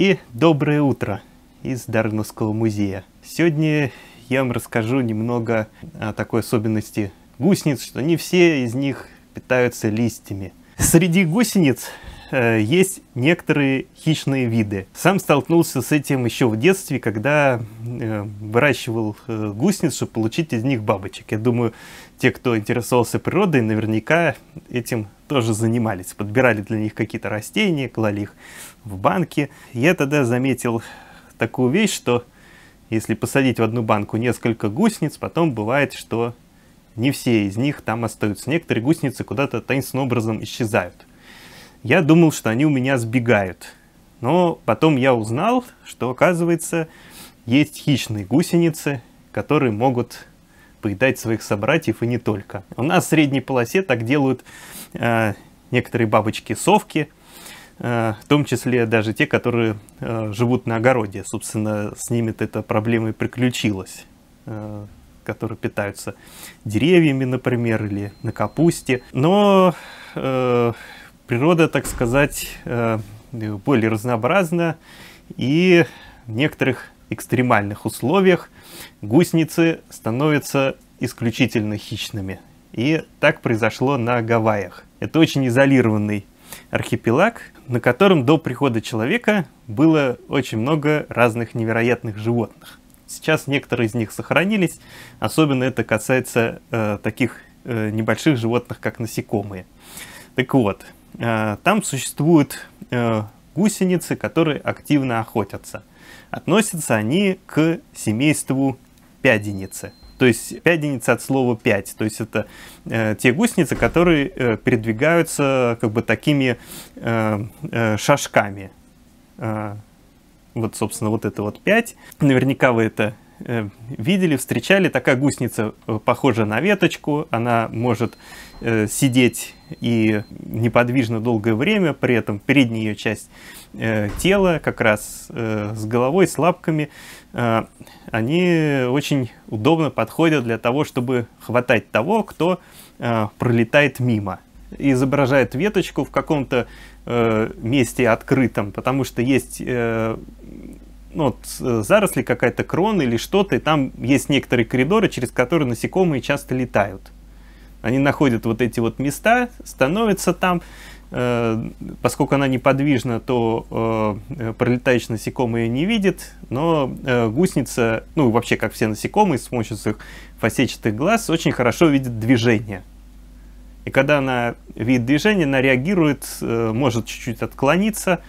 И доброе утро из Дарвиновского музея. Сегодня я вам расскажу немного о такой особенности гусениц, что не все из них питаются листьями. Среди гусениц э, есть некоторые хищные виды. Сам столкнулся с этим еще в детстве, когда э, выращивал э, гусениц, чтобы получить из них бабочек. Я думаю, те, кто интересовался природой, наверняка этим тоже занимались. Подбирали для них какие-то растения, клали их в банки. Я тогда заметил такую вещь, что если посадить в одну банку несколько гусениц, потом бывает, что не все из них там остаются. Некоторые гусеницы куда-то таинственным образом исчезают. Я думал, что они у меня сбегают. Но потом я узнал, что, оказывается, есть хищные гусеницы, которые могут поедать своих собратьев и не только. У нас в средней полосе так делают э, некоторые бабочки-совки, э, в том числе даже те, которые э, живут на огороде. Собственно, с ними эта проблема и приключилась, э, которые питаются деревьями, например, или на капусте. Но э, природа, так сказать, э, более разнообразна, и в некоторых экстремальных условиях гусеницы становятся исключительно хищными. И так произошло на Гавайях. Это очень изолированный архипелаг, на котором до прихода человека было очень много разных невероятных животных. Сейчас некоторые из них сохранились, особенно это касается э, таких э, небольших животных, как насекомые. Так вот, там существуют э, гусеницы, которые активно охотятся. Относятся они к семейству пяденицы. То есть пяденица от слова пять. То есть это э, те гусеницы, которые э, передвигаются как бы такими э, э, шажками. Э, вот, собственно, вот это вот пять. Наверняка вы это э, видели, встречали. Такая гусеница э, похожа на веточку. Она может э, сидеть и неподвижно долгое время, при этом передняя ее часть э, тела, как раз э, с головой, с лапками, э, они очень удобно подходят для того, чтобы хватать того, кто э, пролетает мимо. Изображает веточку в каком-то э, месте открытом, потому что есть э, ну, вот, э, заросли, какая-то крона или что-то, и там есть некоторые коридоры, через которые насекомые часто летают. Они находят вот эти вот места, становятся там, э, поскольку она неподвижна, то э, пролетающий насекомый ее не видит, но э, гусеница, ну вообще как все насекомые с помощью своих фасетчатых глаз очень хорошо видит движение. И когда она видит движение, она реагирует, э, может чуть-чуть отклониться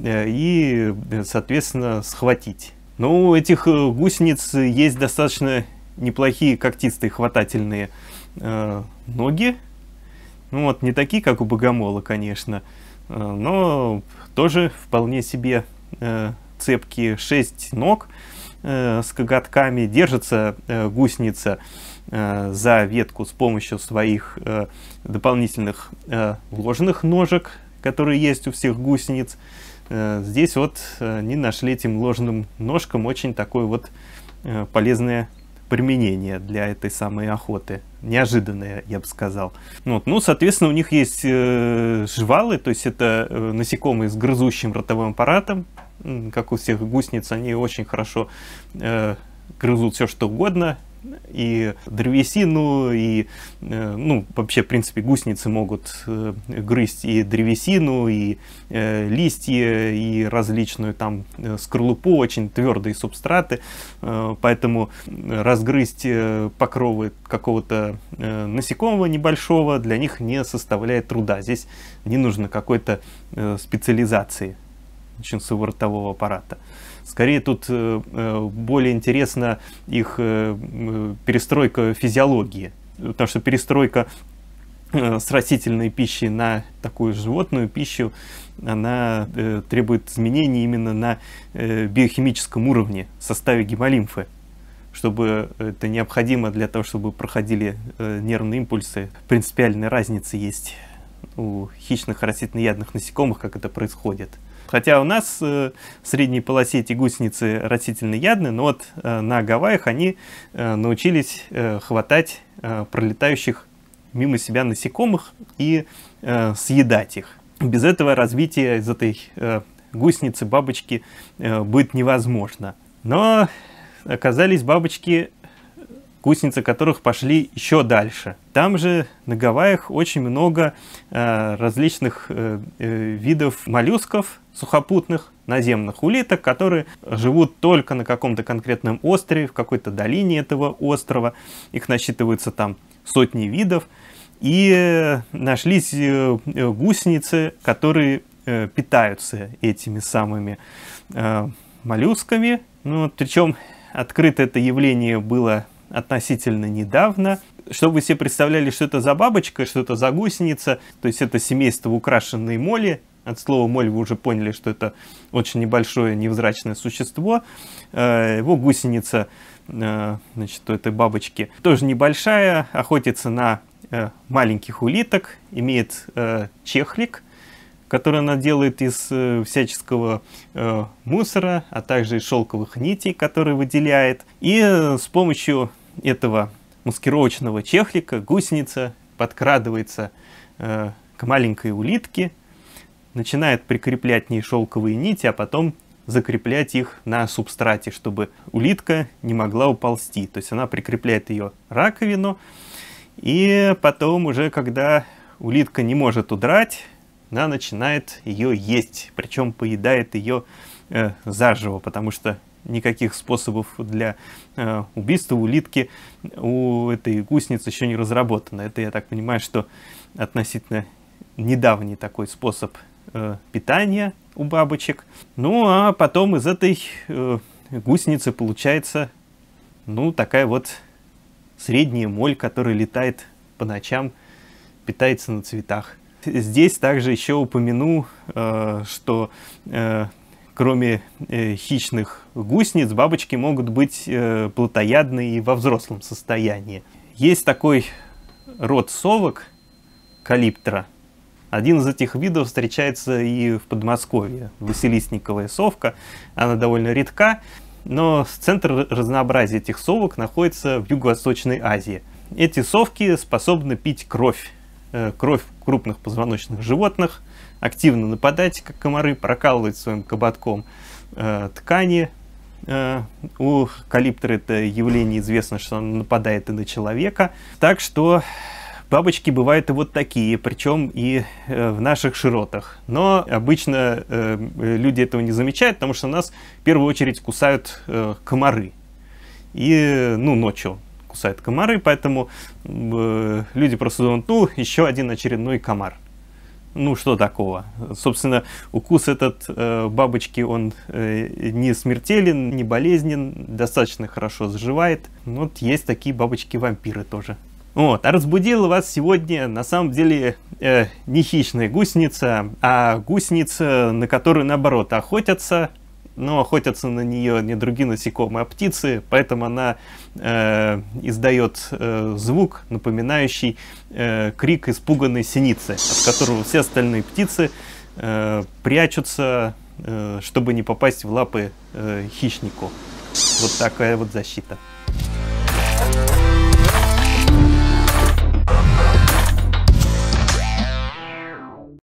и, соответственно, схватить. Но у этих э, гусениц есть достаточно неплохие когтистые хватательные э, ноги. Ну вот, не такие, как у богомола, конечно, э, но тоже вполне себе э, цепкие. Шесть ног э, с коготками. Держится э, гусеница э, за ветку с помощью своих э, дополнительных э, ложных ножек, которые есть у всех гусениц. Э, здесь вот э, они нашли этим ложным ножкам очень такое вот э, полезное применение для этой самой охоты. Неожиданное, я бы сказал. Ну, вот. ну соответственно, у них есть э, жвалы, то есть это э, насекомые с грызущим ротовым аппаратом. Как у всех гусениц, они очень хорошо э, грызут все, что угодно, и древесину, и, э, ну, вообще, в принципе, гусеницы могут э, грызть и древесину, и э, листья, и различную там скорлупу, очень твердые субстраты, поэтому разгрызть покровы какого-то насекомого небольшого для них не составляет труда. Здесь не нужно какой-то специализации чинцевого ротового аппарата. Скорее тут э, э, более интересна их э, перестройка физиологии, потому что перестройка с растительной пищи на такую животную пищу, она требует изменений именно на биохимическом уровне, составе гемолимфы чтобы это необходимо для того, чтобы проходили нервные импульсы. Принципиальная разница есть у хищных растительноядных насекомых, как это происходит. Хотя у нас э, в средней полосе эти гусеницы растительноядны, но вот э, на Гавайях они э, научились хватать пролетающих мимо себя насекомых и съедать их. Без этого развитие из этой гусеницы, бабочки быть невозможно. Но оказались бабочки, гусеницы которых пошли еще дальше. Там же на Гавайях очень много э, различных э, э, видов моллюсков сухопутных, наземных улиток, которые живут только на каком-то конкретном острове, в какой-то долине этого острова. Их насчитывается там сотни видов. И э, нашлись э, гусеницы, которые питаются этими самыми моллюсками. Ну, причем открыто это явление было относительно недавно. Чтобы вы себе представляли, что это за бабочка, что это за гусеница, то есть это семейство украшенной моли. От слова моль вы уже поняли, что это очень небольшое невзрачное существо. Его гусеница, значит, у этой бабочки тоже небольшая, охотится на Э, маленьких улиток, имеет э, чехлик, который она делает из э, всяческого э, мусора, а также из шелковых нитей, которые выделяет. И э, с помощью этого маскировочного чехлика гусеница подкрадывается э, к маленькой улитке, начинает прикреплять к ней шелковые нити, а потом закреплять их на субстрате, чтобы улитка не могла уползти. То есть она прикрепляет ее раковину, и потом уже, когда улитка не может удрать, она начинает ее есть. Причем поедает ее э, заживо, потому что никаких способов для э, убийства улитки у этой гусеницы еще не разработано. Это, я так понимаю, что относительно недавний такой способ э, питания у бабочек. Ну, а потом из этой э, гусеницы получается, ну, такая вот средняя моль, которая летает по ночам, питается на цветах. Здесь также еще упомяну, э, что э, кроме э, хищных гусениц, бабочки могут быть плотоядные и во взрослом состоянии. Есть такой род совок, калиптра. Один из этих видов встречается и в Подмосковье. Василисниковая совка. Она довольно редка но центр разнообразия этих совок находится в Юго-Восточной Азии. Эти совки способны пить кровь, э, кровь крупных позвоночных животных, активно нападать, как комары, прокалывать своим кабатком э, ткани. Э, у калиптора это явление известно, что он нападает и на человека. Так что Бабочки бывают и вот такие, причем и э, в наших широтах. Но обычно э, люди этого не замечают, потому что нас в первую очередь кусают э, комары. И, ну, ночью кусают комары, поэтому э, люди просто думают, ну, еще один очередной комар. Ну, что такого? Собственно, укус этот э, бабочки, он э, не смертелен, не болезнен, достаточно хорошо заживает. Вот есть такие бабочки-вампиры тоже. Вот. А разбудила вас сегодня на самом деле э, не хищная гусеница, а гусеница, на которую наоборот охотятся, но охотятся на нее не другие насекомые, а птицы, поэтому она э, издает э, звук, напоминающий э, крик испуганной синицы, от которого все остальные птицы э, прячутся, э, чтобы не попасть в лапы э, хищнику. Вот такая вот защита.